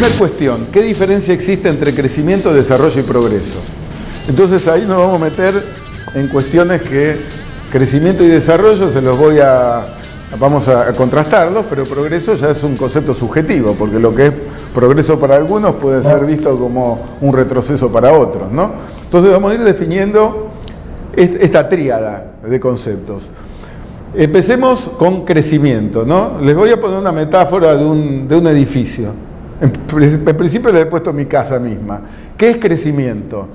Primera cuestión, ¿qué diferencia existe entre crecimiento, desarrollo y progreso? Entonces ahí nos vamos a meter en cuestiones que crecimiento y desarrollo se los voy a, vamos a, contrastarlos, pero progreso ya es un concepto subjetivo, porque lo que es progreso para algunos puede ser visto como un retroceso para otros, ¿no? Entonces vamos a ir definiendo esta tríada de conceptos. Empecemos con crecimiento, ¿no? Les voy a poner una metáfora de un, de un edificio. En, principio le he puesto mi casa misma. ¿Qué es crecimiento?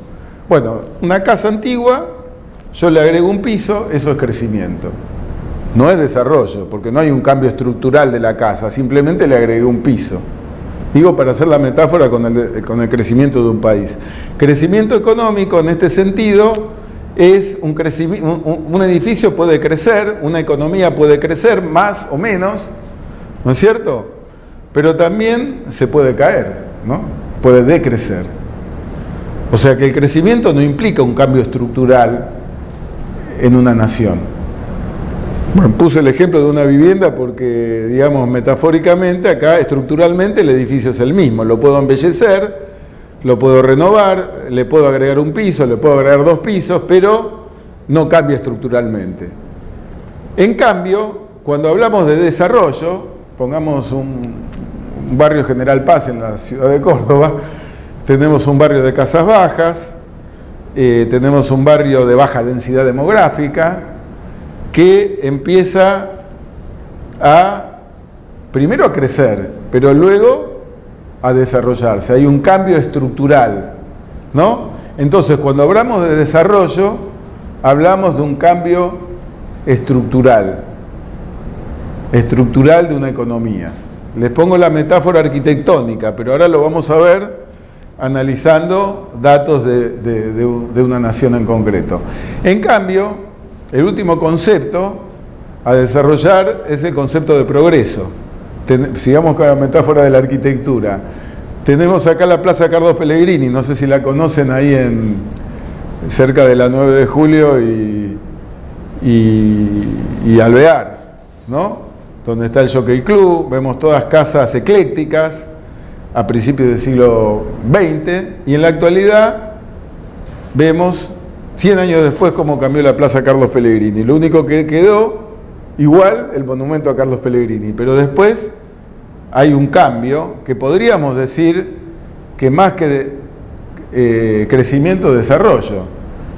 Bueno, una casa antigua, yo le agrego un piso, eso es crecimiento. No es desarrollo, porque no hay un cambio estructural de la casa, simplemente le agregué un piso. Digo para hacer la metáfora con el, con el crecimiento de un país. Crecimiento económico en este sentido es un, crecimiento, un, edificio puede crecer, una economía puede crecer más o menos, ¿no es cierto? Pero también se puede caer, ¿no? Puede decrecer. O sea que el crecimiento no implica un cambio estructural en una nación. Bueno, puse el ejemplo de una vivienda porque, digamos, metafóricamente, acá estructuralmente el edificio es el mismo. Lo puedo embellecer, lo puedo renovar, le puedo agregar un piso, le puedo agregar dos pisos, pero no cambia estructuralmente. En cambio, cuando hablamos de desarrollo, pongamos un, barrio General Paz en la ciudad de Córdoba, tenemos un barrio de casas bajas, eh, tenemos un barrio de baja densidad demográfica, que empieza a, primero a crecer, pero luego a desarrollarse. Hay un cambio estructural, ¿no? Entonces, cuando hablamos de desarrollo, hablamos de un cambio estructural, estructural de una economía. Les pongo la metáfora arquitectónica, pero ahora lo vamos a ver analizando datos de, una nación en concreto. En cambio, el último concepto a desarrollar es el concepto de progreso. sigamos con la metáfora de la arquitectura. Tenemos acá la Plaza Carlos Pellegrini, no sé si la conocen ahí en cerca de la 9 de julio y, y, Alvear, ¿no? Donde está el Jockey Club, vemos todas casas eclécticas a principios del siglo XX y en la actualidad vemos 100 años después cómo cambió la Plaza Carlos Pellegrini. Lo único que quedó, igual, el monumento a Carlos Pellegrini, pero después hay un cambio que podríamos decir que más que de, eh, crecimiento, desarrollo,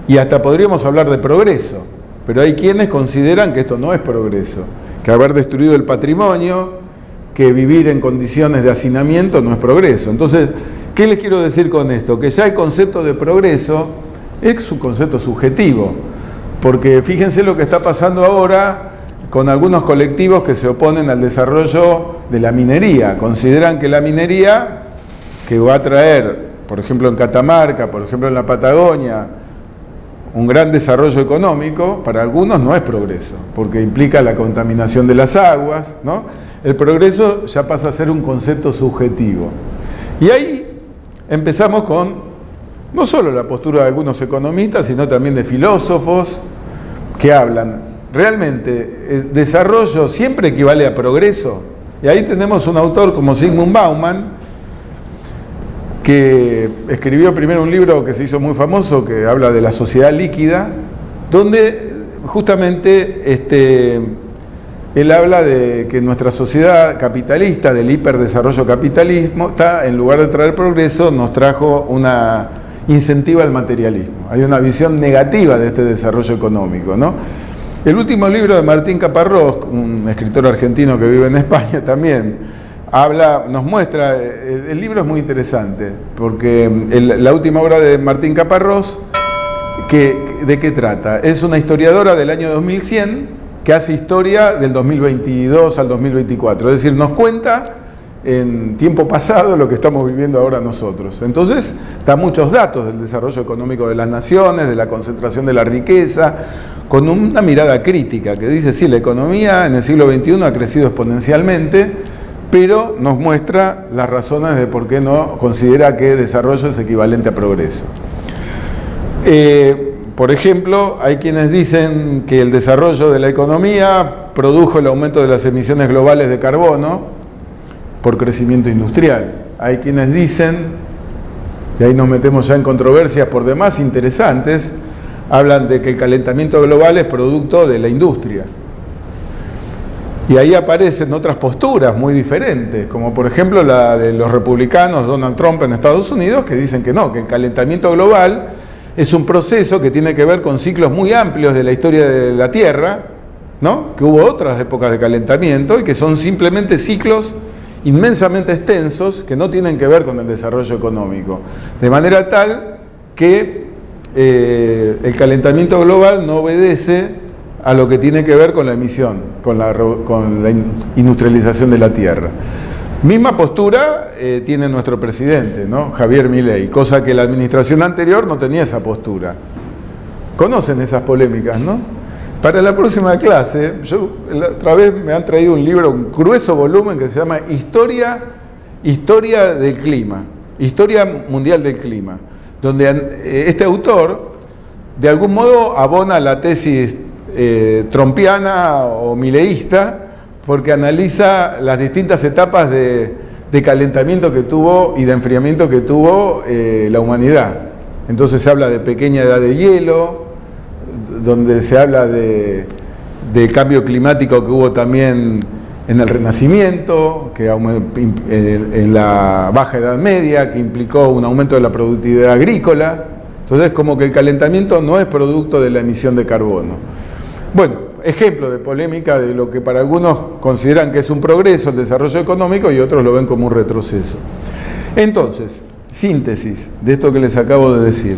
y hasta podríamos hablar de progreso, pero hay quienes consideran que esto no es progreso, que haber destruido el patrimonio, que vivir en condiciones de hacinamiento no es progreso. Entonces, ¿qué les quiero decir con esto? Que ya el concepto de progreso es un concepto subjetivo, porque fíjense lo que está pasando ahora con algunos colectivos que se oponen al desarrollo de la minería. Consideran que la minería, que va a traer, por ejemplo en Catamarca, por ejemplo en la Patagonia, un gran desarrollo económico, para algunos no es progreso, porque implica la contaminación de las aguas, ¿no? El progreso ya pasa a ser un concepto subjetivo. Y ahí empezamos con no solo la postura de algunos economistas, sino también de filósofos que hablan. Realmente, el desarrollo siempre equivale a progreso. Y ahí tenemos un autor como Sigmund Bauman, que escribió primero un libro que se hizo muy famoso, que habla de la sociedad líquida, donde justamente este, él habla de que nuestra sociedad capitalista, del hiperdesarrollo capitalismo, está, en lugar de traer progreso, nos trajo una incentiva el materialismo. Hay una visión negativa de este desarrollo económico. ¿no? El último libro de Martín Caparrós, un escritor argentino que vive en España también, habla, nos muestra, el, libro es muy interesante, porque la última obra de Martín Caparrós, ¿de qué trata? Es una historiadora del año 2100 que hace historia del 2022 al 2024, es decir, nos cuenta en tiempo pasado lo que estamos viviendo ahora nosotros. Entonces, da muchos datos del desarrollo económico de las naciones, de la concentración de la riqueza, con una mirada crítica que dice, sí, la economía en el siglo XXI ha crecido exponencialmente, pero nos muestra las razones de por qué no considera que desarrollo es equivalente a progreso. Eh, por ejemplo, hay quienes dicen que el desarrollo de la economía produjo el aumento de las emisiones globales de carbono, por crecimiento industrial. hay quienes dicen, y ahí nos metemos ya en controversias por demás interesantes, hablan de que el calentamiento global es producto de la industria. Y ahí aparecen otras posturas muy diferentes, como por ejemplo la de los republicanos Donald Trump en Estados Unidos, que dicen que no, que el calentamiento global es un proceso que tiene que ver con ciclos muy amplios de la historia de la Tierra, ¿no? que hubo otras épocas de calentamiento y que son simplemente ciclos inmensamente extensos que no tienen que ver con el desarrollo económico. De manera tal que eh, el calentamiento global no obedece a lo que tiene que ver con la emisión, con la, con la industrialización de la tierra. Misma postura eh, tiene nuestro presidente, ¿no? Javier Milei, cosa que la administración anterior no tenía esa postura. Conocen esas polémicas, ¿no? Para la próxima clase, yo otra vez me han traído un libro, un grueso volumen que se llama Historia, Historia del Clima, Historia Mundial del Clima, donde eh, este autor de algún modo abona la tesis eh, trompiana o mileísta, porque analiza las distintas etapas de, calentamiento que tuvo y de enfriamiento que tuvo eh, la humanidad. Entonces se habla de pequeña edad de hielo, donde se habla de, cambio climático que hubo también en el Renacimiento, que en la Baja Edad Media, que implicó un aumento de la productividad agrícola. Entonces, como que el calentamiento no es producto de la emisión de carbono. Bueno, ejemplo de polémica de lo que para algunos consideran que es un progreso, el desarrollo económico, y otros lo ven como un retroceso. Entonces, síntesis de esto que les acabo de decir.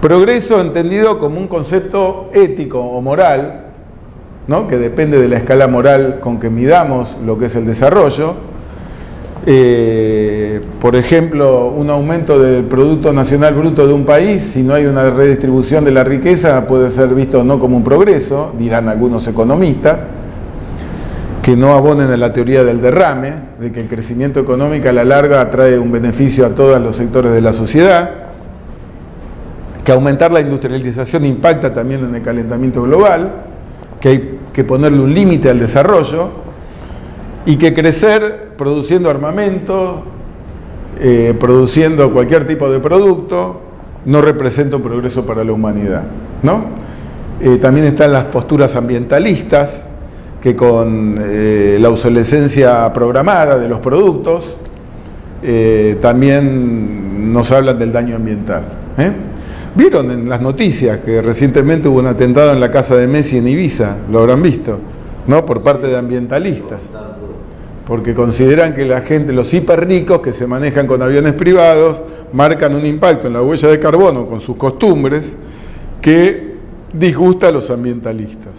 Progreso entendido como un concepto ético o moral, ¿no? que depende de la escala moral con que midamos lo que es el desarrollo, eh, por ejemplo, un aumento del Producto Nacional Bruto de un país, si no hay una redistribución de la riqueza, puede ser visto no como un progreso, dirán algunos economistas, que no abonen a la teoría del derrame, de que el crecimiento económico a la larga trae un beneficio a todos los sectores de la sociedad, que aumentar la industrialización impacta también en el calentamiento global, que hay que ponerle un límite al desarrollo, y que crecer produciendo armamento, eh, produciendo cualquier tipo de producto, no representa un progreso para la humanidad. ¿no? Eh, también están las posturas ambientalistas, que con eh, la obsolescencia programada de los productos, también nos hablan del daño ambiental. Vieron en las noticias que recientemente hubo un atentado en la casa de Messi en Ibiza, lo habrán visto, ¿no? Por parte de ambientalistas porque consideran que la gente, los hiper ricos que se manejan con aviones privados, marcan un impacto en la huella de carbono con sus costumbres que disgusta a los ambientalistas.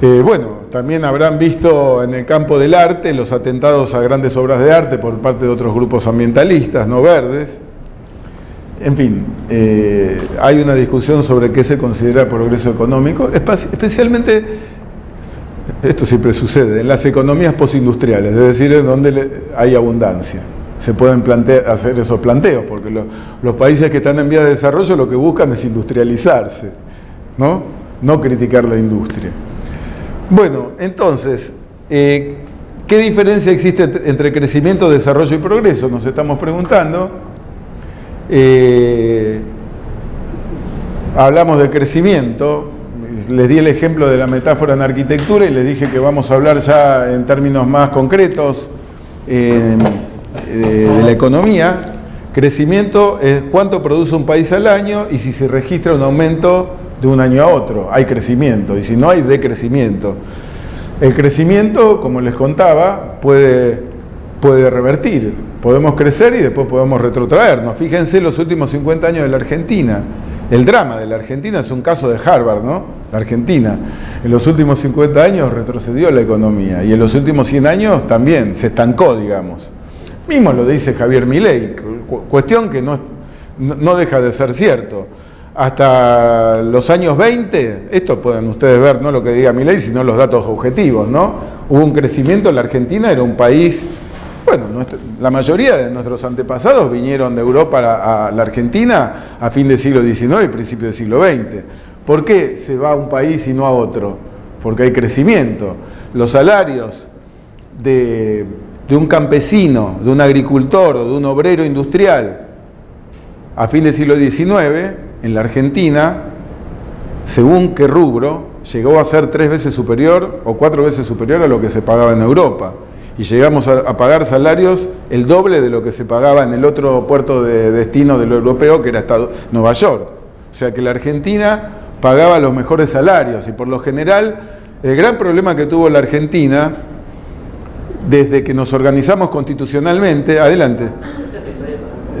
Eh, bueno, también habrán visto en el campo del arte los atentados a grandes obras de arte por parte de otros grupos ambientalistas, no verdes. En fin, eh, hay una discusión sobre qué se considera progreso económico, especialmente esto siempre sucede en las economías postindustriales, es decir, en donde hay abundancia. Se pueden hacer esos planteos, porque los países que están en vía de desarrollo lo que buscan es industrializarse, ¿no? No criticar la industria. Bueno, entonces, eh, ¿qué diferencia existe entre crecimiento, desarrollo y progreso? Nos estamos preguntando. Eh, hablamos de crecimiento, les di el ejemplo de la metáfora en arquitectura y les dije que vamos a hablar ya en términos más concretos eh, de, la economía. Crecimiento es cuánto produce un país al año y si se registra un aumento de un año a otro. Hay crecimiento y si no hay decrecimiento. El crecimiento, como les contaba, puede, puede revertir. Podemos crecer y después podemos retrotraernos. Fíjense los últimos 50 años de la Argentina. El drama de la Argentina es un caso de Harvard, ¿no? La Argentina en los últimos 50 años retrocedió la economía y en los últimos 100 años también se estancó, digamos. Mismo lo dice Javier Milei, cuestión que no, no deja de ser cierto. Hasta los años 20, esto pueden ustedes ver, no lo que diga Milei, sino los datos objetivos, ¿no? Hubo un crecimiento, la Argentina era un país, bueno, la mayoría de nuestros antepasados vinieron de Europa a, la Argentina a fin del siglo XIX y principio del siglo XX ¿Por qué se va a un país y no a otro? Porque hay crecimiento. Los salarios de un campesino, de un agricultor o de un obrero industrial a fin del siglo XIX, en la Argentina, según qué rubro, llegó a ser tres veces superior o cuatro veces superior a lo que se pagaba en Europa. Y llegamos a, pagar salarios el doble de lo que se pagaba en el otro puerto de destino del europeo, que era Nueva York. O sea que la Argentina pagaba los mejores salarios y por lo general el gran problema que tuvo la Argentina desde que nos organizamos constitucionalmente, adelante.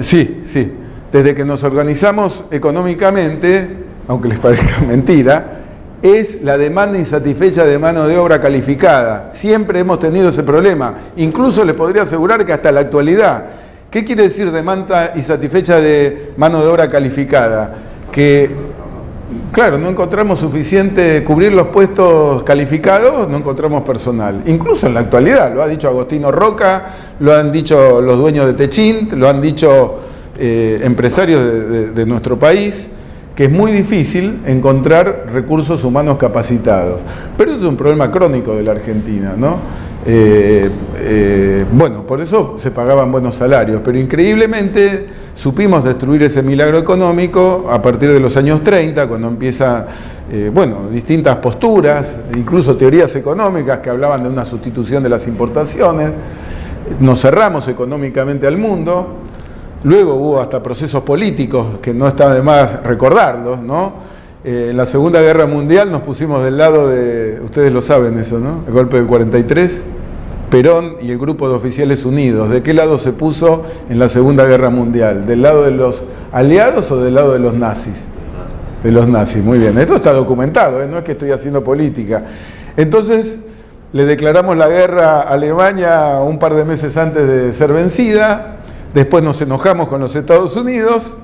Sí, sí. Desde que nos organizamos económicamente, aunque les parezca mentira, es la demanda insatisfecha de mano de obra calificada. Siempre hemos tenido ese problema. Incluso les podría asegurar que hasta la actualidad. ¿Qué quiere decir demanda insatisfecha de mano de obra calificada? Que, claro, no encontramos suficiente cubrir los puestos calificados, no encontramos personal. Incluso en la actualidad, lo ha dicho Agostino Roca, lo han dicho los dueños de Techín, lo han dicho eh, empresarios de nuestro país que es muy difícil encontrar recursos humanos capacitados. Pero es un problema crónico de la Argentina, ¿no? Eh, eh, bueno, por eso se pagaban buenos salarios, pero increíblemente supimos destruir ese milagro económico a partir de los años 30, cuando empieza, eh, bueno, distintas posturas, incluso teorías económicas que hablaban de una sustitución de las importaciones. Nos cerramos económicamente al mundo, Luego hubo hasta procesos políticos que no está de más recordarlos, ¿no? Eh, en la Segunda Guerra Mundial nos pusimos del lado de, ustedes lo saben eso, ¿no? El golpe del 43, Perón y el grupo de oficiales unidos. ¿De qué lado se puso en la Segunda Guerra Mundial? ¿Del lado de los aliados o del lado de los nazis? De los nazis, muy bien. Esto está documentado, ¿eh? no es que estoy haciendo política. Entonces, le declaramos la guerra a Alemania un par de meses antes de ser vencida, después nos enojamos con los Estados Unidos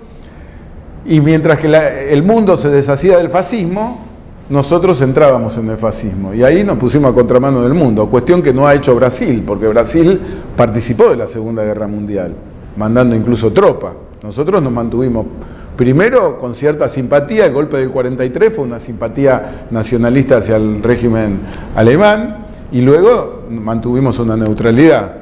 y mientras que el mundo se deshacía del fascismo, nosotros entrábamos en el fascismo y ahí nos pusimos a contramano del mundo, cuestión que no ha hecho Brasil, porque Brasil participó de la Segunda Guerra Mundial, mandando incluso tropa. Nosotros nos mantuvimos primero con cierta simpatía, el golpe del 43 fue una simpatía nacionalista hacia el régimen alemán y luego mantuvimos una neutralidad.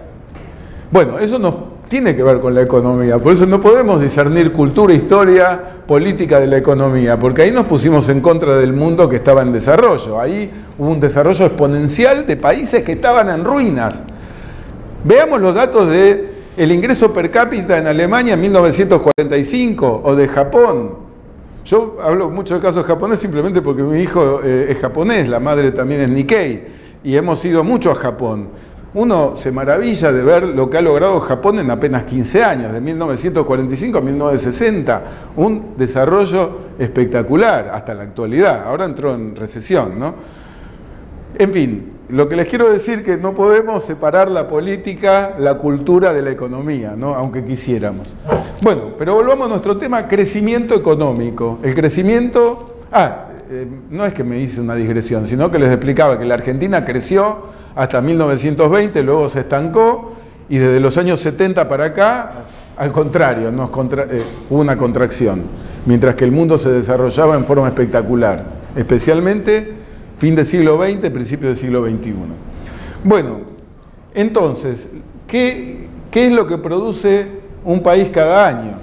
Bueno, eso nos tiene que ver con la economía. Por eso no podemos discernir cultura, historia, política de la economía, porque ahí nos pusimos en contra del mundo que estaba en desarrollo. Ahí hubo un desarrollo exponencial de países que estaban en ruinas. Veamos los datos de ingreso per cápita en Alemania en 1945 o de Japón. Yo hablo mucho de casos japonés simplemente porque mi hijo eh, es japonés, la madre también es Nikkei y hemos ido mucho a Japón uno se maravilla de ver lo que ha logrado Japón en apenas 15 años, de 1945 a 1960, un desarrollo espectacular hasta la actualidad. Ahora entró en recesión, ¿no? En fin, lo que les quiero decir es que no podemos separar la política, la cultura de la economía, ¿no? aunque quisiéramos. Bueno, pero volvamos a nuestro tema, crecimiento económico. El crecimiento, ah, eh, no es que me hice una digresión, sino que les explicaba que la Argentina creció hasta 1920, luego se estancó y desde los años 70 para acá, al contrario, nos eh, hubo una contracción, mientras que el mundo se desarrollaba en forma espectacular, especialmente fin del siglo XX, principio del siglo XXI. Bueno, entonces, ¿qué, ¿qué es lo que produce un país cada año?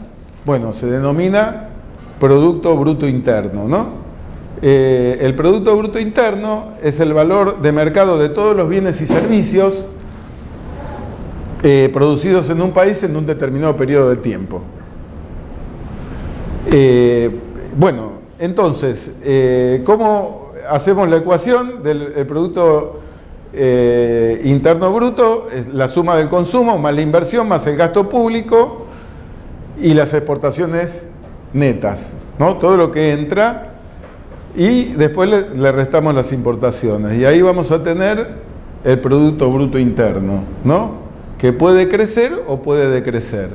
Bueno, se denomina Producto Bruto Interno, ¿no? Eh, el Producto Bruto Interno es el valor de mercado de todos los bienes y servicios eh, producidos en un país en un determinado periodo de tiempo. Eh, bueno, entonces, ¿cómo hacemos la ecuación del Producto Interno Bruto? Es la suma del consumo más la inversión más el gasto público y las exportaciones netas. ¿no? Todo lo que entra y después le, restamos las importaciones. Y ahí vamos a tener el Producto Bruto Interno, ¿no? Que puede crecer o puede decrecer.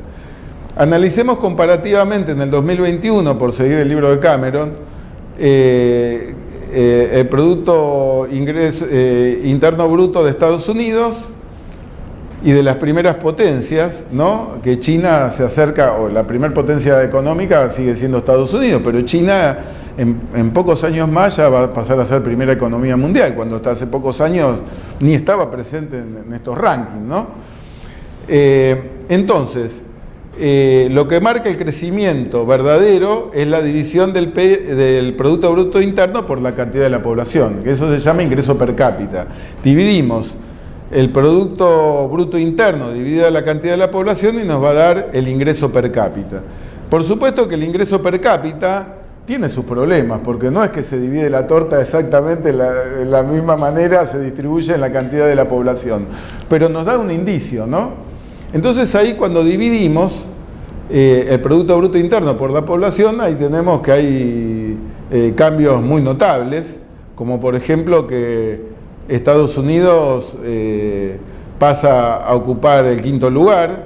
Analicemos comparativamente en el 2021, por seguir el libro de Cameron, eh, eh, el Producto ingreso, eh, Interno Bruto de Estados Unidos y de las primeras potencias, ¿no? que China se acerca, o la primera potencia económica sigue siendo Estados Unidos, pero China en, pocos años más ya va a pasar a ser primera economía mundial, cuando hasta hace pocos años ni estaba presente en, estos rankings, ¿no? Eh, entonces, eh, lo que marca el crecimiento verdadero es la división del, del, Producto Bruto Interno por la cantidad de la población, que eso se llama ingreso per cápita. Dividimos el Producto Bruto Interno dividido la cantidad de la población y nos va a dar el ingreso per cápita. Por supuesto que el ingreso per cápita tiene sus problemas, porque no es que se divide la torta exactamente la, misma manera, se distribuye en la cantidad de la población, pero nos da un indicio, ¿no? Entonces ahí cuando dividimos eh, el Producto Bruto Interno por la población, ahí tenemos que hay eh, cambios muy notables, como por ejemplo que Estados Unidos eh, pasa a ocupar el quinto lugar,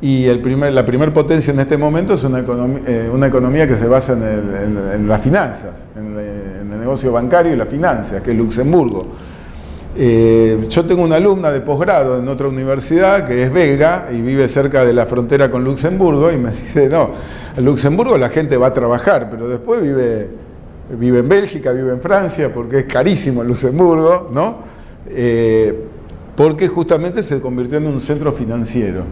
y primer, la primera potencia en este momento es una economía, una economía que se basa en, las finanzas, en, en, el negocio bancario y las finanzas, que es Luxemburgo. Eh, yo tengo una alumna de posgrado en otra universidad que es belga y vive cerca de la frontera con Luxemburgo y me dice, no, en Luxemburgo la gente va a trabajar, pero después vive, vive en Bélgica, vive en Francia, porque es carísimo en Luxemburgo, ¿no? Eh, porque justamente se convirtió en un centro financiero.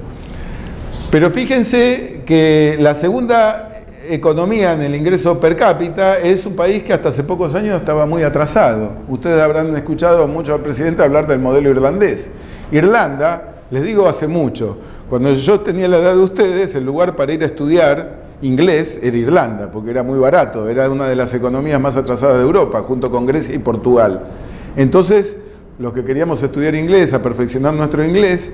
Pero fíjense que la segunda economía en el ingreso per cápita es un país que hasta hace pocos años estaba muy atrasado. Ustedes habrán escuchado mucho al presidente hablar del modelo irlandés. Irlanda, les digo hace mucho, cuando yo tenía la edad de ustedes, el lugar para ir a estudiar inglés era Irlanda, porque era muy barato, era una de las economías más atrasadas de Europa, junto con Grecia y Portugal. Entonces, los que queríamos estudiar inglés, a perfeccionar nuestro inglés,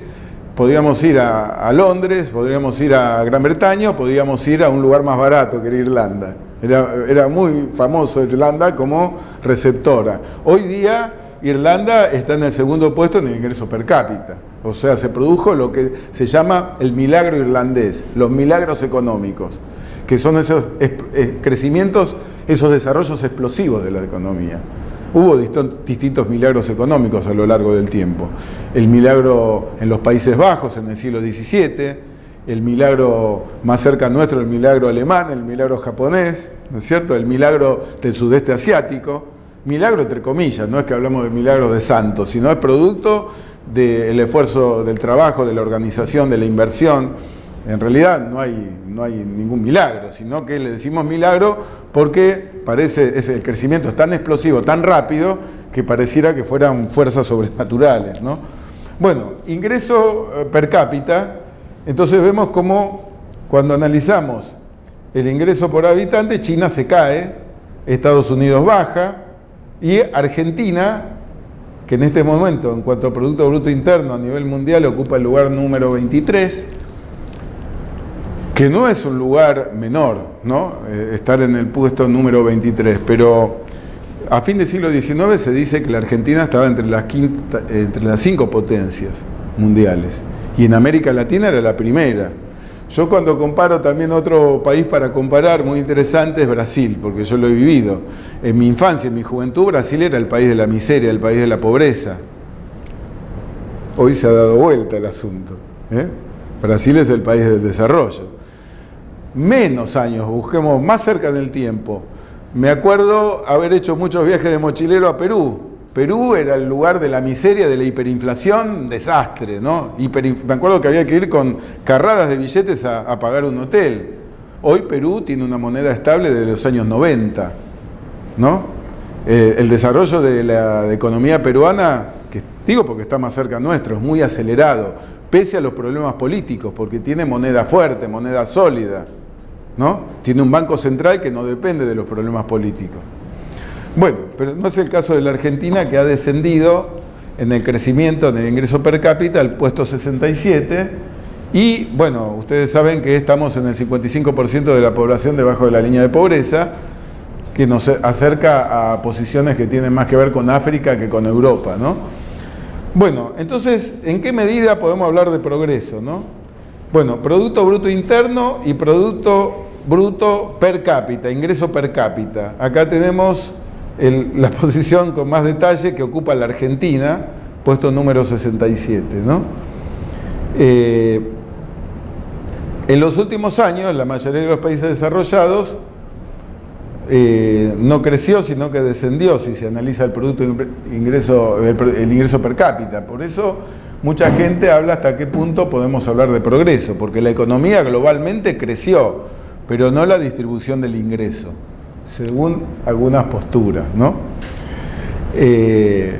podíamos ir a, Londres, podríamos ir a Gran Bretaña, podíamos ir a un lugar más barato que era Irlanda. Era, muy famoso Irlanda como receptora. Hoy día Irlanda está en el segundo puesto en el ingreso per cápita. O sea, se produjo lo que se llama el milagro irlandés, los milagros económicos, que son esos crecimientos, esos desarrollos explosivos de la economía. Hubo distintos milagros económicos a lo largo del tiempo. El milagro en los Países Bajos en el siglo XVII, el milagro más cerca nuestro, el milagro alemán, el milagro japonés, ¿no es cierto? El milagro del sudeste asiático. Milagro entre comillas, no es que hablamos de milagro de santos, sino es producto del esfuerzo del trabajo, de la organización, de la inversión. En realidad no hay, no hay ningún milagro, sino que le decimos milagro porque parece, ese, el crecimiento es tan explosivo, tan rápido, que pareciera que fueran fuerzas sobrenaturales. ¿no? Bueno, ingreso eh, per cápita, entonces vemos cómo cuando analizamos el ingreso por habitante, China se cae, Estados Unidos baja y Argentina, que en este momento en cuanto a Producto Bruto Interno a nivel mundial ocupa el lugar número 23, que no es un lugar menor, ¿no? Eh, estar en el puesto número 23, pero a fin del siglo XIX se dice que la Argentina estaba entre las, cinco potencias mundiales y en América Latina era la primera. Yo cuando comparo también otro país para comparar, muy interesante, es Brasil, porque yo lo he vivido. En mi infancia, en mi juventud, Brasil era el país de la miseria, el país de la pobreza. Hoy se ha dado vuelta el asunto. ¿eh? Brasil es el país del desarrollo menos años, busquemos más cerca del tiempo. Me acuerdo haber hecho muchos viajes de mochilero a Perú. Perú era el lugar de la miseria, de la hiperinflación, desastre, ¿no? me acuerdo que había que ir con carradas de billetes a, pagar un hotel. Hoy Perú tiene una moneda estable de los años 90, ¿no? Eh, el desarrollo de la economía peruana, que digo porque está más cerca nuestro, es muy acelerado, pese a los problemas políticos, porque tiene moneda fuerte, moneda sólida. Tiene un banco central que no depende de los problemas políticos. Bueno, pero no es el caso de la Argentina que ha descendido en el crecimiento, en el ingreso per cápita al puesto 67 y bueno, ustedes saben que estamos en el 55% de la población debajo de la línea de pobreza, que nos acerca a posiciones que tienen más que ver con África que con Europa, ¿no? Bueno, entonces, ¿en qué medida podemos hablar de progreso, no? Bueno, Producto Bruto Interno y Producto Bruto Per cápita, ingreso per cápita. Acá tenemos la posición con más detalle que ocupa la Argentina, puesto número 67. ¿no? Eh, en los últimos años, la mayoría de los países desarrollados eh, no creció, sino que descendió si se analiza el producto ingreso, el ingreso per cápita. Por eso mucha gente habla hasta qué punto podemos hablar de progreso, porque la economía globalmente creció, pero no la distribución del ingreso, según algunas posturas, ¿no? Eh,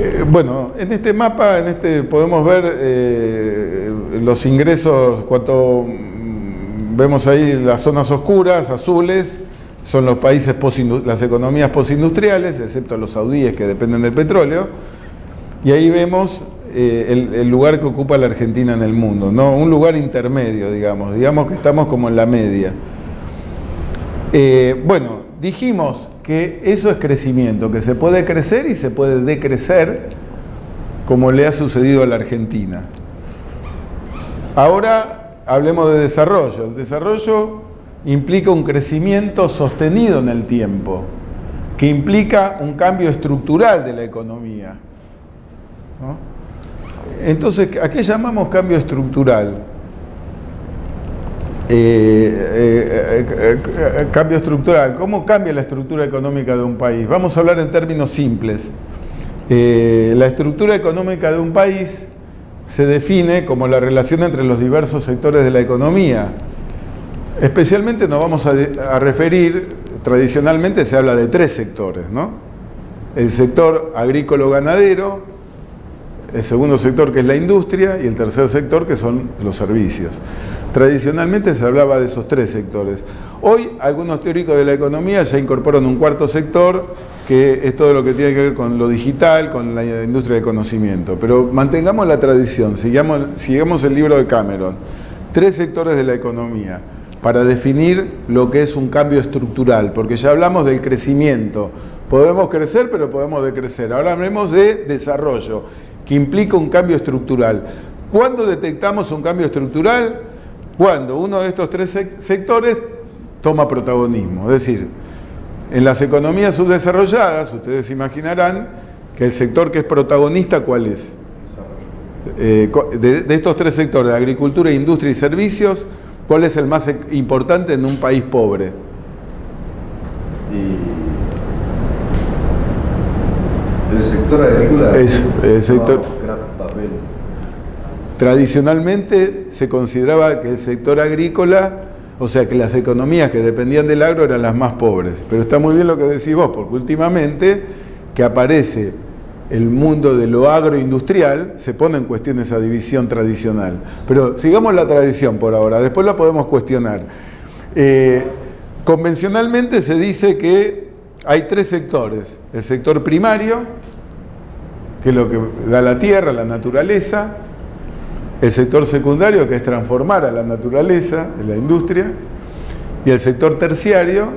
eh, bueno, en este mapa, en este podemos ver eh, los ingresos, cuando vemos ahí las zonas oscuras, azules, son los países, las economías postindustriales, excepto los saudíes que dependen del petróleo, y ahí vemos eh, el, lugar que ocupa la Argentina en el mundo, ¿no? un lugar intermedio, digamos, digamos que estamos como en la media. bueno, dijimos que eso es crecimiento, que se puede crecer y se puede decrecer como le ha sucedido a la Argentina. Ahora hablemos de desarrollo. El desarrollo implica un crecimiento sostenido en el tiempo, que implica un cambio estructural de la economía. Entonces, ¿a qué llamamos cambio estructural? Eh, eh, eh, cambio estructural. ¿Cómo cambia la estructura económica de un país? Vamos a hablar en términos simples. la estructura económica de un país se define como la relación entre los diversos sectores de la economía. Especialmente nos vamos a, referir, tradicionalmente se habla de tres sectores, ¿no? El sector agrícola-ganadero, el segundo sector que es la industria y el tercer sector que son los servicios. Tradicionalmente se hablaba de esos tres sectores. Hoy algunos teóricos de la economía ya incorporan un cuarto sector que es todo lo que tiene que ver con lo digital, con la industria del conocimiento. Pero mantengamos la tradición, sigamos, sigamos el libro de Cameron. Tres sectores de la economía para definir lo que es un cambio estructural, porque ya hablamos del crecimiento. Podemos crecer, pero podemos decrecer. Ahora hablemos de desarrollo, que implica un cambio estructural. ¿Cuándo detectamos un cambio estructural? cuando uno de estos tres sectores toma protagonismo. Es decir, en las economías subdesarrolladas, ustedes imaginarán que el sector que es protagonista, ¿cuál es? Eh, de, estos tres sectores, agricultura, industria y servicios, ¿cuál es el más e-, importante en un país pobre? el sector agrícola es el sector gran papel. Tradicionalmente se consideraba que el sector agrícola, o sea, que las economías que dependían del agro eran las más pobres. Pero está muy bien lo que decís vos, porque últimamente que aparece el mundo de lo agroindustrial, se pone en cuestión esa división tradicional. Pero sigamos la tradición por ahora, después la podemos cuestionar. Eh, convencionalmente se dice que hay tres sectores. El sector primario, que es lo que da la tierra, la naturaleza, el sector secundario, que es transformar a la naturaleza, la industria, y el sector terciario,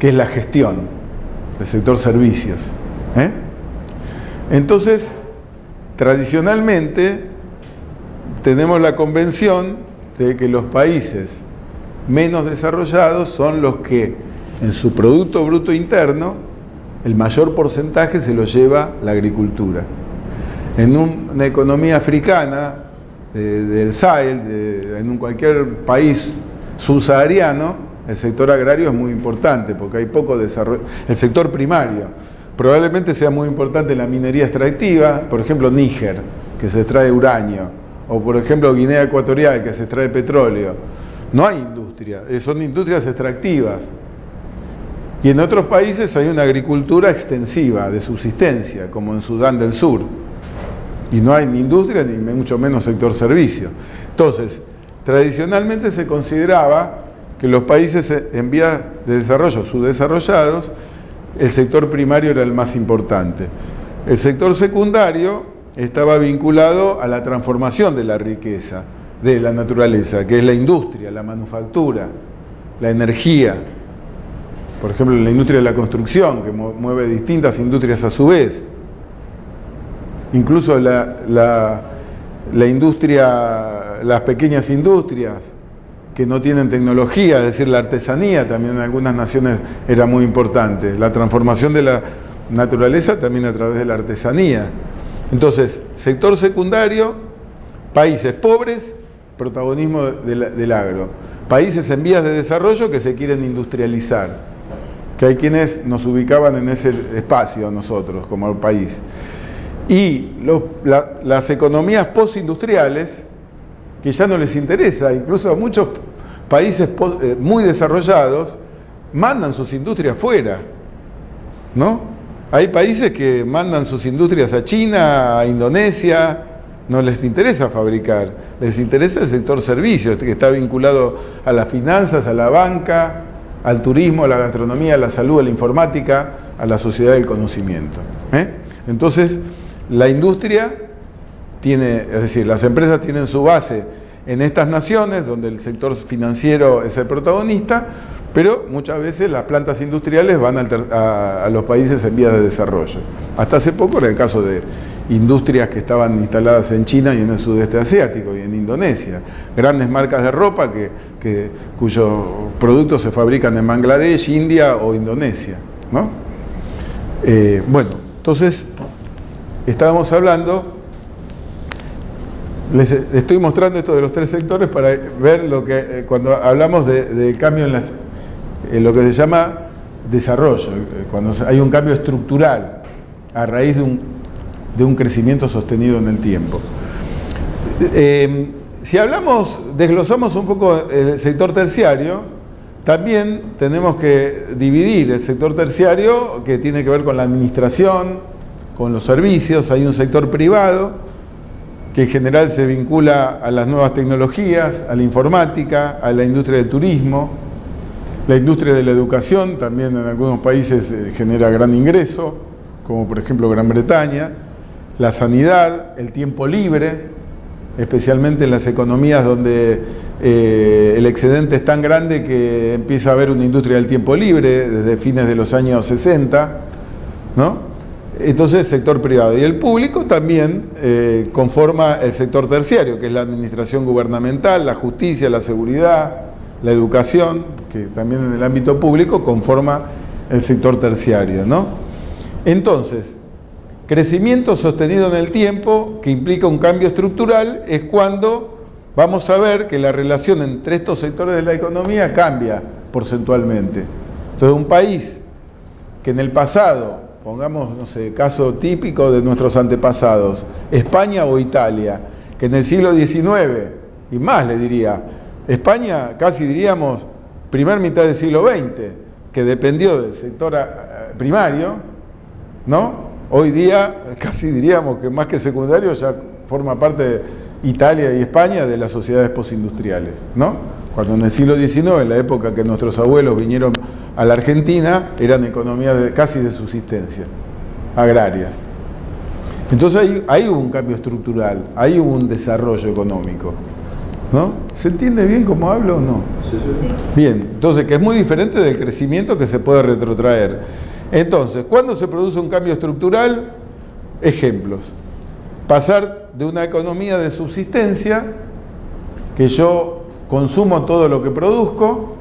que es la gestión, el sector servicios. ¿eh? Entonces, tradicionalmente, tenemos la convención de que los países menos desarrollados son los que en su Producto Bruto Interno el mayor porcentaje se lo lleva la agricultura. En una economía africana, del Sahel, en un cualquier país subsahariano, el sector agrario es muy importante porque hay poco desarrollo. El sector primario probablemente sea muy importante la minería extractiva, por ejemplo Níger, que se extrae uranio, o por ejemplo Guinea Ecuatorial, que se extrae petróleo. No hay industria, eh, son industrias extractivas. Y en otros países hay una agricultura extensiva, de subsistencia, como en Sudán del Sur y no hay ni industria ni mucho menos sector servicio. Entonces, tradicionalmente se consideraba que los países en vías de desarrollo subdesarrollados, el sector primario era el más importante. El sector secundario estaba vinculado a la transformación de la riqueza, de la naturaleza, que es la industria, la manufactura, la energía. Por ejemplo, la industria de la construcción, que mueve distintas industrias a su vez. Incluso la, industria, las pequeñas industrias que no tienen tecnología, es decir, la artesanía también en algunas naciones era muy importante, la transformación de la naturaleza también a través de la artesanía. Entonces, sector secundario, países pobres, protagonismo del agro, países en vías de desarrollo que se quieren industrializar, que hay quienes nos ubicaban en ese espacio nosotros como país. Y las economías postindustriales, que ya no les interesa, incluso a muchos países eh, muy desarrollados, mandan sus industrias fuera, ¿no? Hay países que mandan sus industrias a China, a Indonesia, no les interesa fabricar, les interesa el sector servicios, que está vinculado a las finanzas, a la banca, al turismo, a la gastronomía, a la salud, a la informática, a la sociedad del conocimiento. ¿eh? Entonces, la industria tiene, es decir, las empresas tienen su base en estas naciones, donde el sector financiero es el protagonista, pero muchas veces las plantas industriales van a, a los países en vías de desarrollo. Hasta hace poco era el caso de industrias que estaban instaladas en China y en el sudeste asiático y en Indonesia. Grandes marcas de ropa que, cuyos productos se fabrican en Bangladesh, India o Indonesia. ¿no? Eh, bueno, entonces estábamos hablando, les estoy mostrando esto de los tres sectores para ver lo que, eh, cuando hablamos de, cambio en, en lo que se llama desarrollo, eh, cuando hay un cambio estructural a raíz de un de un crecimiento sostenido en el tiempo. Eh, si hablamos, desglosamos un poco el sector terciario, también tenemos que dividir el sector terciario que tiene que ver con la administración, con los servicios, hay un sector privado que en general se vincula a las nuevas tecnologías, a la informática, a la industria del turismo, la industria de la educación también en algunos países eh, genera gran ingreso, como por ejemplo Gran Bretaña, la sanidad, el tiempo libre, especialmente en las economías donde eh, el excedente es tan grande que empieza a haber una industria del tiempo libre desde fines de los años 60, ¿no? Entonces, sector privado. Y el público también eh, conforma el sector terciario, que es la administración gubernamental, la justicia, la seguridad, la educación, que también en el ámbito público conforma el sector terciario, ¿no? Entonces, Crecimiento sostenido en el tiempo, que implica un cambio estructural, es cuando vamos a ver que la relación entre estos sectores de la economía cambia porcentualmente. Entonces, un país que en el pasado, pongamos, no sé, caso típico de nuestros antepasados, España o Italia, que en el siglo XIX, y más le diría, España casi diríamos primer mitad del siglo XX, que dependió del sector primario, ¿no? Hoy día, casi diríamos que más que secundario, ya forma parte de Italia y España de las sociedades postindustriales, ¿no? Cuando en el siglo XIX, en la época que nuestros abuelos vinieron a la Argentina, eran economías casi de subsistencia, agrarias. Entonces ahí, ahí, hubo un cambio estructural, ahí hubo un desarrollo económico. ¿No? ¿Se entiende bien cómo hablo o no? Sí, sí. Bien, entonces que es muy diferente del crecimiento que se puede retrotraer. Entonces, ¿cuándo se produce un cambio estructural? Ejemplos. Pasar de una economía de subsistencia, que yo consumo todo lo que produzco,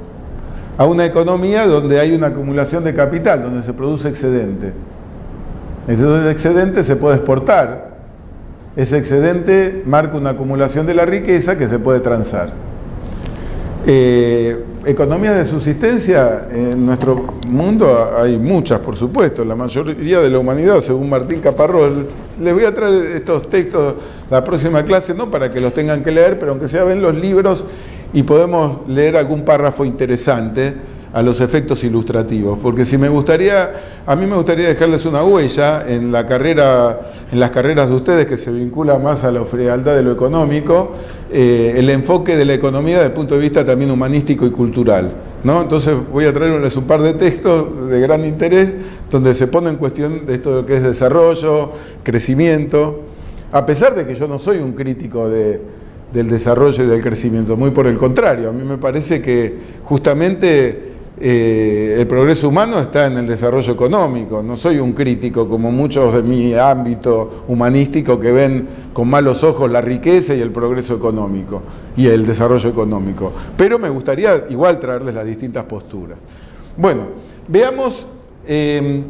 a una economía donde hay una acumulación de capital, donde se produce excedente. Ese excedente se puede exportar. Ese excedente marca una acumulación de la riqueza que se puede transar. Eh, economías de subsistencia en nuestro mundo hay muchas, por supuesto, la mayoría de la humanidad, según Martín Caparrós. Les voy a traer estos textos la próxima clase, no para que los tengan que leer, pero aunque sea ven los libros y podemos leer algún párrafo interesante a los efectos ilustrativos, porque si me gustaría, a mí me gustaría dejarles una huella en la carrera, en las carreras de ustedes que se vincula más a la frialdad de lo económico, eh, el enfoque de la economía desde el punto de vista también humanístico y cultural. ¿no? Entonces voy a traerles un par de textos de gran interés donde se pone en cuestión de esto de que es desarrollo, crecimiento, a pesar de que yo no soy un crítico del desarrollo y del crecimiento, muy por el contrario, a mí me parece que justamente eh, el progreso humano está en el desarrollo económico. No soy un crítico como muchos de mi ámbito humanístico que ven con malos ojos la riqueza y el progreso económico y el desarrollo económico. Pero me gustaría igual traerles las distintas posturas. Bueno, veamos em,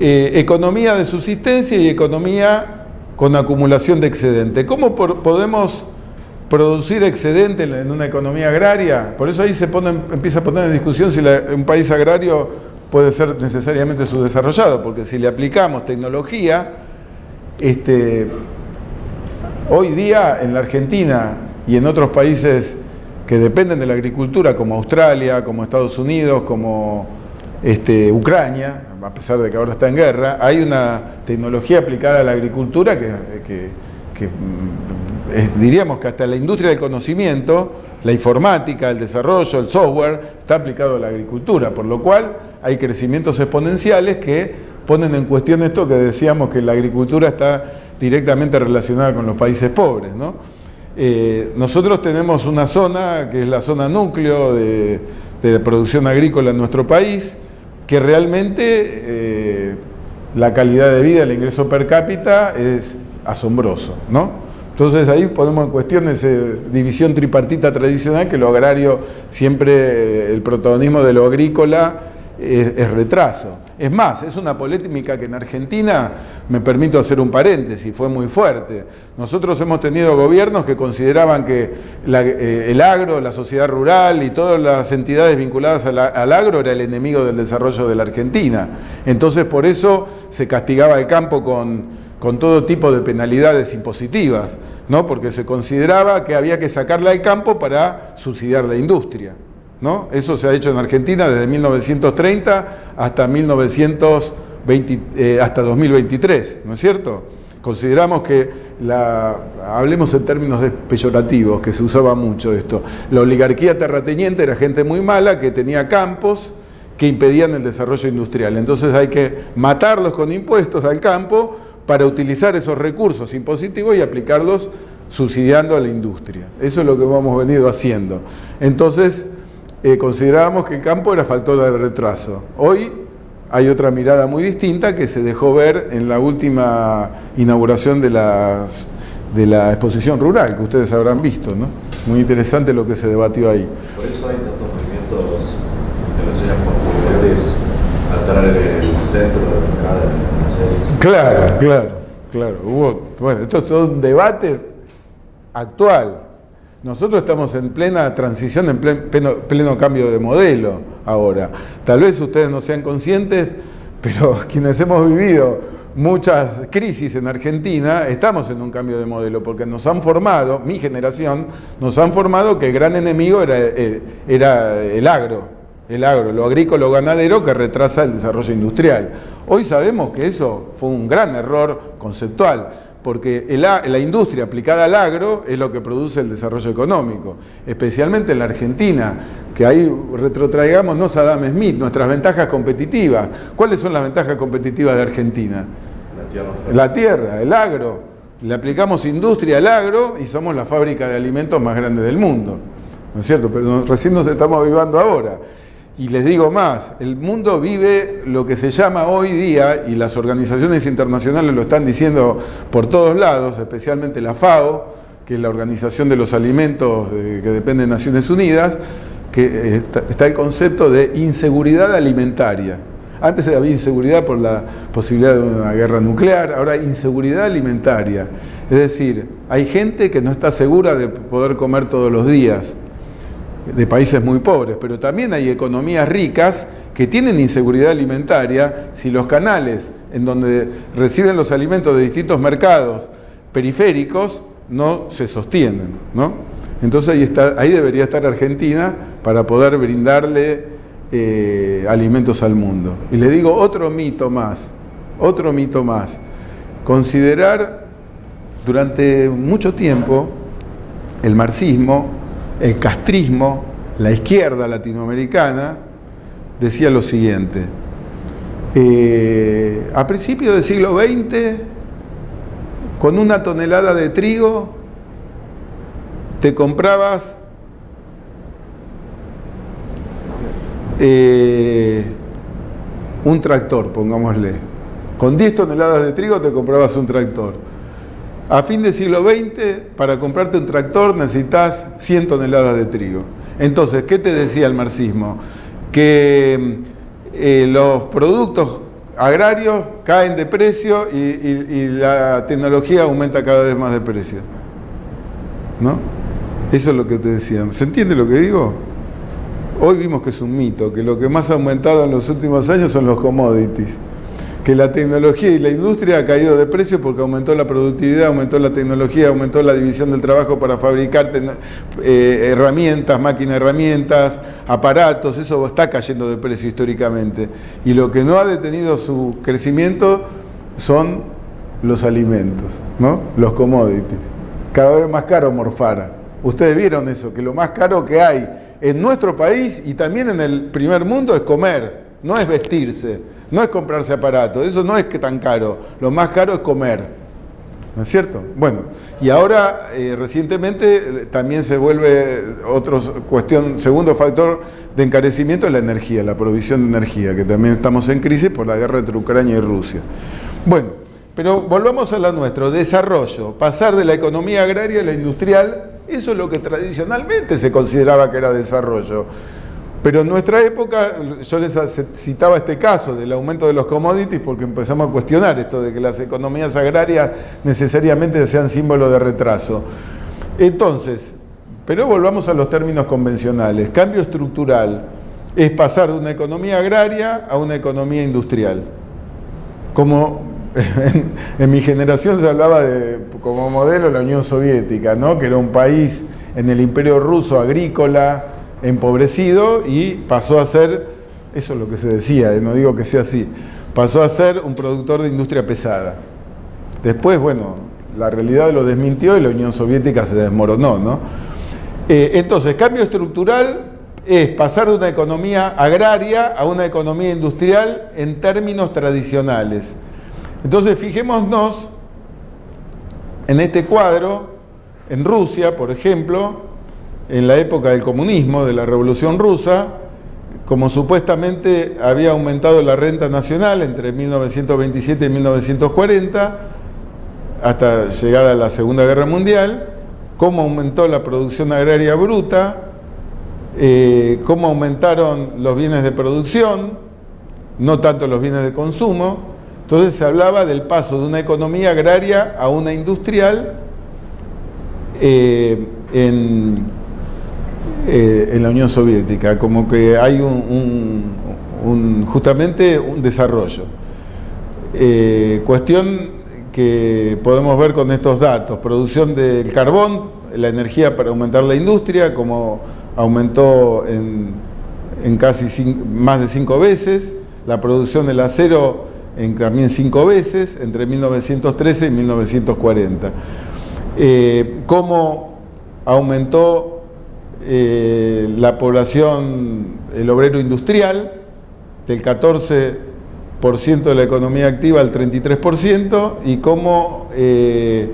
eh, economía de subsistencia y economía con acumulación de excedente. ¿Cómo podemos producir excedente en una economía agraria. Por eso ahí se empieza a poner en discusión si un país agrario puede ser necesariamente subdesarrollado, porque si le aplicamos tecnología, este, hoy día en la Argentina y en otros países que dependen de la agricultura, como Australia, como Estados Unidos, como este, Ucrania, a pesar de que ahora está en guerra, hay una tecnología aplicada a la agricultura que, mm, diríamos que hasta la industria del conocimiento, la informática, el desarrollo, el software, está aplicado a la agricultura, por lo cual hay crecimientos exponenciales que ponen en cuestión esto que decíamos que la agricultura está directamente relacionada con los países pobres. Eh, nosotros tenemos una zona que es la zona núcleo de, de producción agrícola en nuestro país, que realmente eh, la calidad de vida, el ingreso per cápita es asombroso, ¿no? Entonces ahí ponemos en cuestión esa división tripartita tradicional que lo agrario siempre, eh, el protagonismo de lo agrícola es, retraso. Es más, es una polémica que en Argentina, me permito hacer un paréntesis, fue muy fuerte. Nosotros hemos tenido gobiernos que consideraban que eh, el agro, la sociedad rural y todas las entidades vinculadas al agro era el enemigo del desarrollo de la Argentina. Entonces por eso se castigaba el campo con, con todo tipo de penalidades impositivas, ¿no? porque se consideraba que había que sacarla al campo para subsidiar la industria. ¿no? Eso se ha hecho en Argentina desde 1930 hasta, 1920, eh, hasta 2023, ¿no es cierto? Consideramos que la, hablemos en términos peyorativos, que se usaba mucho esto, la oligarquía terrateniente era gente muy mala que tenía campos que impedían el desarrollo industrial. Entonces hay que matarlos con impuestos al campo para utilizar esos recursos impositivos y aplicarlos subsidiando a la industria. Eso es lo que hemos venido haciendo. Entonces, eh, considerábamos que el campo era factor de retraso. Hoy hay otra mirada muy distinta que se dejó ver en la última inauguración de, de la exposición rural, que ustedes habrán visto, ¿no? Muy interesante lo que se debatió ahí. Por eso hay tantos movimientos en los años posteriores a traer el centro de de Claro, claro, claro. Hubo, bueno, esto es todo un debate actual nosotros estamos en plena transición, en pleno, cambio de modelo ahora. Tal vez ustedes no sean conscientes, pero quienes hemos vivido muchas crisis en Argentina, estamos en un cambio de modelo, porque nos han formado, mi generación, nos han formado que el gran enemigo era, era el agro, el agro, lo agrícola ganadero que retrasa el desarrollo industrial. Hoy sabemos que eso fue un gran error conceptual porque la industria aplicada al agro es lo que produce el desarrollo económico, especialmente en la Argentina, que ahí retrotraigamos no Saddam Smith, nuestras ventajas competitivas. ¿Cuáles son las ventajas competitivas de Argentina? La tierra. La tierra, el agro. Le aplicamos industria al agro y somos la fábrica de alimentos más grande del mundo. ¿No es cierto? Pero recién nos estamos avivando ahora. Y les digo más, el mundo vive lo que se llama hoy día, y las organizaciones internacionales lo están diciendo por todos lados, especialmente la FAO, que es la Organización de los Alimentos que depende de Naciones Unidas, que está, el concepto de inseguridad alimentaria. Antes había inseguridad por la posibilidad de una guerra nuclear, ahora inseguridad alimentaria. Es decir, hay gente que no está segura de poder comer todos los días de países muy pobres, pero también hay economías ricas que tienen inseguridad alimentaria si los canales en donde reciben los alimentos de distintos mercados periféricos no se sostienen. ¿no? Entonces ahí, ahí debería estar Argentina para poder brindarle eh, alimentos al mundo. Y le digo otro mito más, otro mito más. Considerar durante mucho tiempo el marxismo el castrismo, la izquierda latinoamericana, decía lo siguiente. Eh, a principios del siglo XX, con una tonelada de trigo, te comprabas eh, un tractor, pongámosle. Con 10 toneladas de trigo te comprabas un tractor. A fin del siglo XX, para comprarte un tractor necesitas 100 toneladas de trigo. Entonces, ¿qué te decía el marxismo? Que eh, los productos agrarios caen de precio y, la tecnología aumenta cada vez más de precio. ¿No? Eso es lo que te decían. ¿Se entiende lo que digo? hoy vimos que es un mito, que lo que más ha aumentado en los últimos años son los commodities, que la tecnología y la industria ha caído de precio porque aumentó la productividad, aumentó la tecnología, aumentó la división del trabajo para fabricar eh, herramientas, máquinas herramientas, aparatos, eso está cayendo de precio históricamente. Y lo que no ha detenido su crecimiento son los alimentos, ¿no? los commodities. Cada vez más caro morfar. Ustedes vieron eso, que lo más caro que hay en nuestro país y también en el primer mundo es comer, no es vestirse, no es comprarse aparatos, eso no es que tan caro, lo más caro es comer. ¿No es cierto? Bueno, y ahora eh, recientemente eh, también se vuelve otra cuestión, segundo factor de encarecimiento es la energía, la provisión de energía, que también estamos en crisis por la guerra entre Ucrania y Rusia. Bueno, pero volvamos a lo nuestro, desarrollo, pasar de la economía agraria a la industrial eso es lo que tradicionalmente se consideraba que era desarrollo. Pero en nuestra época, yo les citaba este caso del aumento de los commodities porque empezamos a cuestionar esto de que las economías agrarias necesariamente sean símbolo de retraso. Entonces, pero volvamos a los términos convencionales. Cambio estructural es pasar de una economía agraria a una economía industrial. Como en, mi generación se hablaba de, como modelo la Unión Soviética, ¿no? que era un país en el imperio ruso agrícola, empobrecido, y pasó a ser, eso es lo que se decía, eh, no digo que sea así, pasó a ser un productor de industria pesada. Después, bueno, la realidad lo desmintió y la Unión Soviética se desmoronó. ¿no? Eh, entonces, cambio estructural es pasar de una economía agraria a una economía industrial en términos tradicionales. Entonces fijémonos en este cuadro, en Rusia, por ejemplo, en la época del comunismo, de la Revolución Rusa, como supuestamente había aumentado la renta nacional entre 1927 y 1940, hasta llegada la Segunda Guerra Mundial, cómo aumentó la producción agraria bruta, eh, cómo aumentaron los bienes de producción, no tanto los bienes de consumo, entonces se hablaba del paso de una economía agraria a una industrial eh, eh, en, la Unión Soviética, como que hay un, justamente un desarrollo. Eh, cuestión que podemos ver con estos datos, producción del carbón, la energía para aumentar la industria, como aumentó en, en casi más de cinco veces, la producción del acero en, también cinco veces, entre 1913 y 1940. Eh, cómo aumentó eh, la población, el obrero industrial, del 14% de la economía activa al 33%, y cómo eh,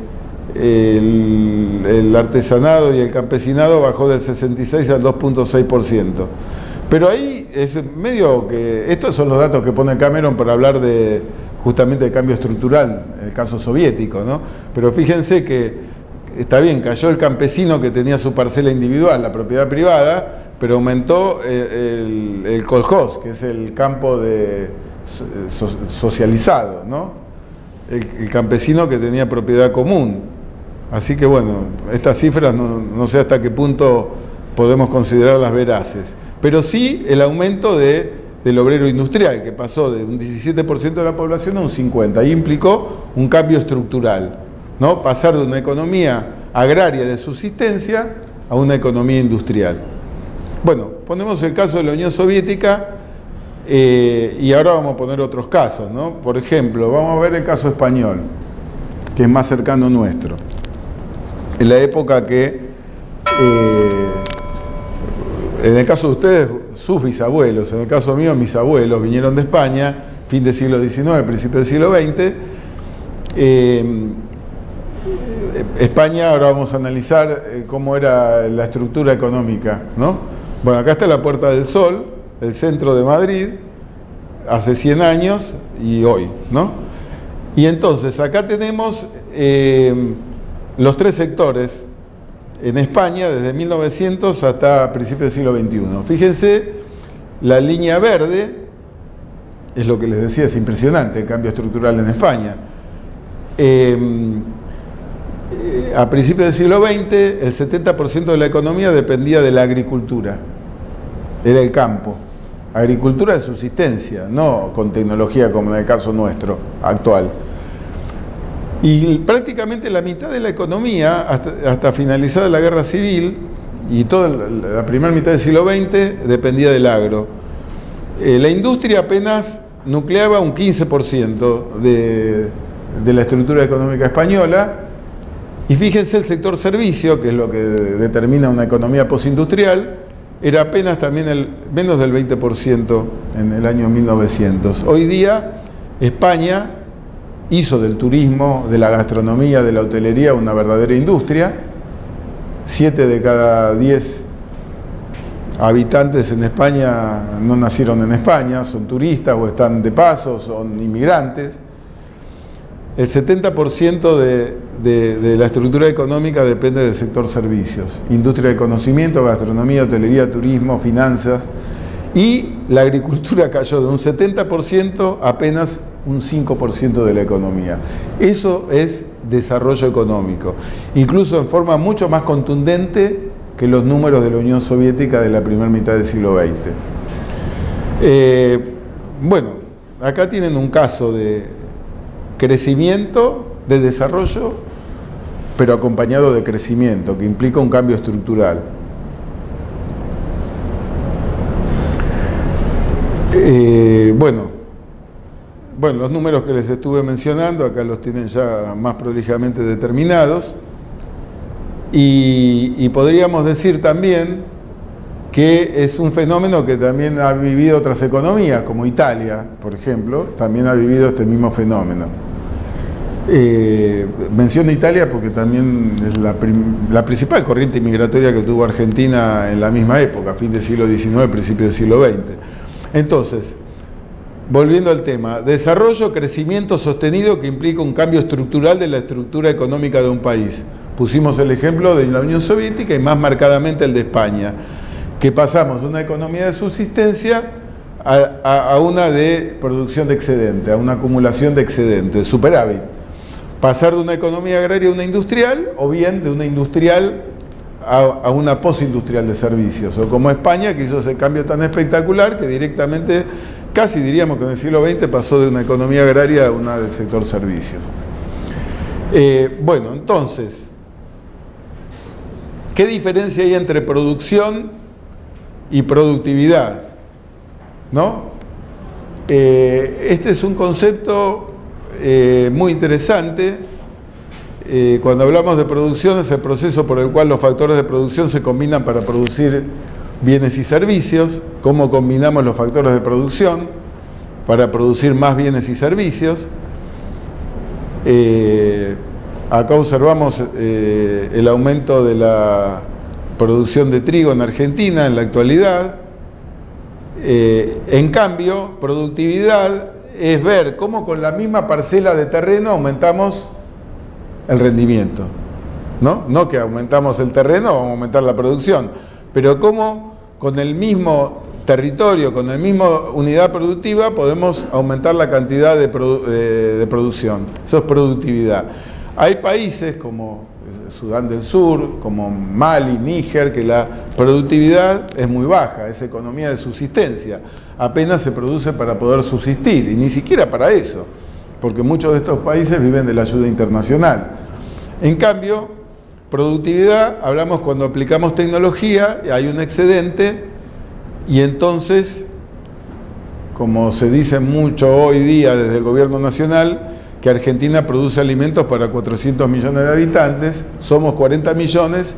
el, artesanado y el campesinado bajó del 66 al 2.6%. Pero ahí es medio que. Estos son los datos que pone Cameron para hablar de justamente de cambio estructural, el caso soviético, ¿no? Pero fíjense que está bien, cayó el campesino que tenía su parcela individual, la propiedad privada, pero aumentó el, el, que es el campo de, socializado, ¿no? El, campesino que tenía propiedad común. Así que bueno, estas cifras no, no sé hasta qué punto podemos considerarlas veraces pero sí el aumento de, del obrero industrial, que pasó de un 17% de la población a un 50%, y implicó un cambio estructural, ¿no? pasar de una economía agraria de subsistencia a una economía industrial. Bueno, ponemos el caso de la Unión Soviética eh, y ahora vamos a poner otros casos, ¿no? Por ejemplo, vamos a ver el caso español, que es más cercano nuestro. En la época que eh, en el caso de ustedes, sus bisabuelos, en el caso mío, mis abuelos vinieron de España, fin del siglo XIX, principio del siglo XX. España, ahora vamos a analizar eh, cómo era la estructura económica. ¿no? Bueno, acá está la Puerta del Sol, el centro de Madrid, hace 100 años y hoy. ¿no? Y entonces, acá tenemos eh, los tres sectores en España desde 1900 hasta principios del siglo XXI. Fíjense, la línea verde es lo que les decía, es impresionante el cambio estructural en España. A principios del siglo XX, el 70% de la economía dependía de la agricultura. era el campo. Agricultura de subsistencia, no con tecnología como en el caso nuestro actual. Y prácticamente la mitad de la economía, hasta, finalizada la guerra civil y toda la primera mitad del siglo XX, dependía del agro. Eh, la industria apenas nucleaba un 15% de, de la estructura económica española. Y fíjense el sector servicio, que es lo que determina una economía postindustrial, era apenas también menos del 20% en el año 1900. Hoy día España hizo del turismo, de la gastronomía, de la hotelería una verdadera industria. Siete de cada diez habitantes en España no nacieron en España, son turistas o están de paso, son inmigrantes. El 70% de, la estructura económica depende del sector servicios, industria de conocimiento, gastronomía, hotelería, turismo, finanzas. Y la agricultura cayó de un 70% apenas un 5% de la economía. Eso es desarrollo económico, incluso en forma mucho más contundente que los números de la Unión Soviética de la primera mitad del siglo XX. Eh, bueno, acá tienen un caso de, crecimiento de desarrollo, pero acompañado de crecimiento, que implica un cambio estructural. Eh, bueno, bueno, los números que les estuve mencionando, acá los tienen ya más prolijamente determinados. y podríamos decir también que es un fenómeno que también ha vivido otras economías, como Italia, por ejemplo, también ha vivido este mismo fenómeno. Eh, menciono Italia porque también es la, principal corriente migratoria que tuvo Argentina en la misma época, fin del siglo XIX, principio del siglo XX. Entonces, volviendo al tema, desarrollo, crecimiento sostenido que implica un cambio estructural de la estructura económica de un país. Pusimos el ejemplo de la Unión Soviética y más marcadamente el de España, que pasamos de una economía de subsistencia a, a una de producción de excedente, a una acumulación de excedente, superávit pasar de una economía agraria a una industrial o bien de una industrial a, una postindustrial de servicios, o como España que hizo ese cambio tan espectacular que directamente, casi diríamos que en el siglo XX pasó de una economía agraria a una del sector servicios. Eh, bueno, entonces, ¿qué diferencia hay entre producción y productividad? ¿No? Eh, este es un concepto eh, muy interesante. Eh, cuando hablamos de producción es el proceso por el cual los factores de producción se combinan para producir bienes y servicios. ¿Cómo combinamos los factores de producción para producir más bienes y servicios? Eh, acá observamos el aumento de la producción de trigo en Argentina en la actualidad. en cambio, productividad es ver cómo con la misma parcela de terreno aumentamos el rendimiento. ¿No? No que aumentamos el terreno, vamos a aumentar la producción, pero cómo con el mismo territorio, con la misma unidad productiva, podemos aumentar la cantidad de producción. Eso es productividad. Hay países como Sudán del Sur, como Mali, Níger, que la productividad es muy baja, es economía de subsistencia apenas se produce para poder subsistir, y ni siquiera para eso, porque muchos de estos países viven de la ayuda internacional. En cambio, productividad, hablamos cuando aplicamos tecnología, hay un excedente, y entonces, como se dice mucho hoy día desde el gobierno nacional, que Argentina produce alimentos para 400 millones de habitantes, somos 40 millones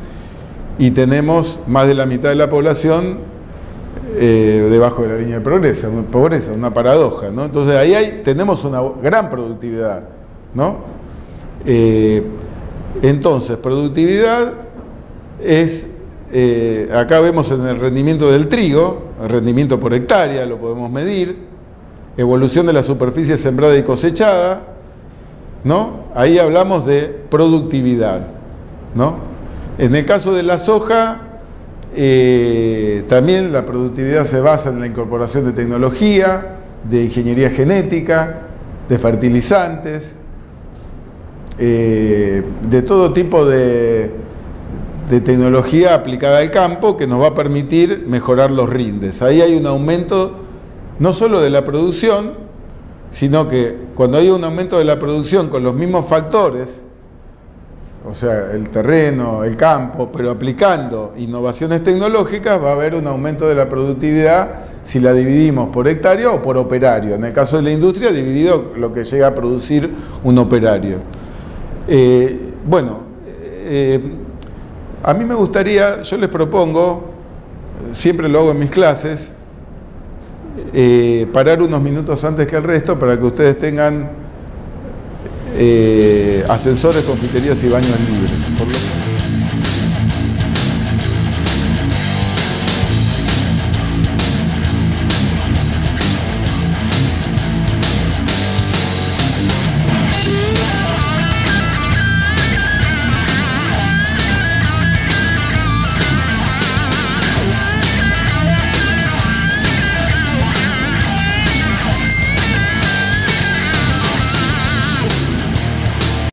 y tenemos más de la mitad de la población eh, debajo de la línea de pobreza, pobreza, una paradoja, ¿no? Entonces ahí tenemos una gran productividad, ¿no? Eh, entonces, productividad es, eh, acá vemos en el rendimiento del trigo, rendimiento por hectárea, lo podemos medir, evolución de la superficie sembrada y cosechada, ¿no? Ahí hablamos de productividad, ¿no? En el caso de la soja, eh, también la productividad se basa en la incorporación de tecnología, de ingeniería genética, de fertilizantes, eh, de todo tipo de, tecnología aplicada al campo que nos va a permitir mejorar los rindes. Ahí hay un aumento no solo de la producción, sino que cuando hay un aumento de la producción con los mismos factores, o sea, el terreno, el campo, pero aplicando innovaciones tecnológicas, va a haber un aumento de la productividad si la dividimos por hectárea o por operario. En el caso de la industria, dividido lo que llega a producir un operario. Eh, bueno, eh, a mí me gustaría, yo les propongo, siempre lo hago en mis clases, eh, parar unos minutos antes que el resto para que ustedes tengan ascensores, confiterías y baños libres.